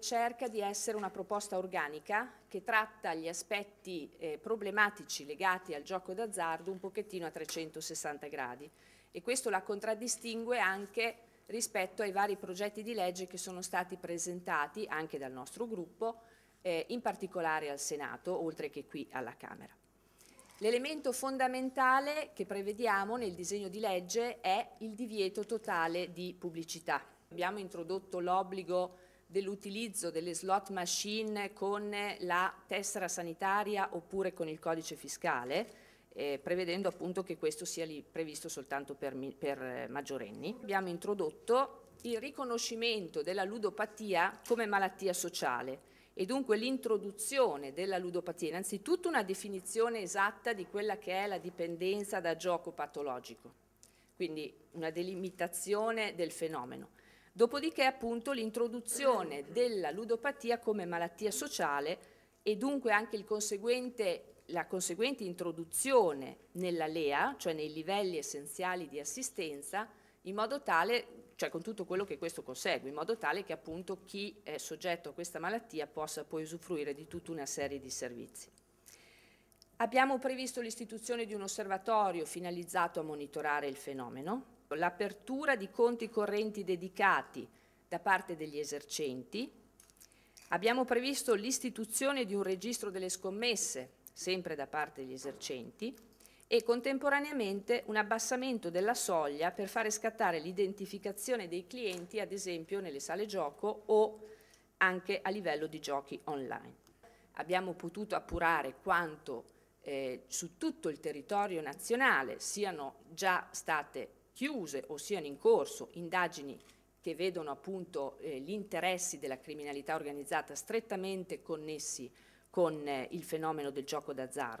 cerca di essere una proposta organica che tratta gli aspetti eh, problematici legati al gioco d'azzardo un pochettino a 360 gradi e questo la contraddistingue anche rispetto ai vari progetti di legge che sono stati presentati anche dal nostro gruppo, eh, in particolare al Senato, oltre che qui alla Camera. L'elemento fondamentale che prevediamo nel disegno di legge è il divieto totale di pubblicità. Abbiamo introdotto l'obbligo dell'utilizzo delle slot machine con la tessera sanitaria oppure con il codice fiscale, eh, prevedendo appunto che questo sia previsto soltanto per, per eh, maggiorenni. Abbiamo introdotto il riconoscimento della ludopatia come malattia sociale e dunque l'introduzione della ludopatia, innanzitutto una definizione esatta di quella che è la dipendenza da gioco patologico, quindi una delimitazione del fenomeno. Dopodiché appunto l'introduzione della ludopatia come malattia sociale e dunque anche conseguente, la conseguente introduzione nella LEA, cioè nei livelli essenziali di assistenza, in modo tale, cioè con tutto quello che questo consegue, in modo tale che appunto chi è soggetto a questa malattia possa poi usufruire di tutta una serie di servizi. Abbiamo previsto l'istituzione di un osservatorio finalizzato a monitorare il fenomeno, l'apertura di conti correnti dedicati da parte degli esercenti, abbiamo previsto l'istituzione di un registro delle scommesse, sempre da parte degli esercenti, e contemporaneamente un abbassamento della soglia per fare scattare l'identificazione dei clienti, ad esempio nelle sale gioco o anche a livello di giochi online. Abbiamo potuto appurare quanto eh, su tutto il territorio nazionale siano già state chiuse o siano in corso indagini che vedono appunto eh, gli interessi della criminalità organizzata strettamente connessi con eh, il fenomeno del gioco d'azzardo.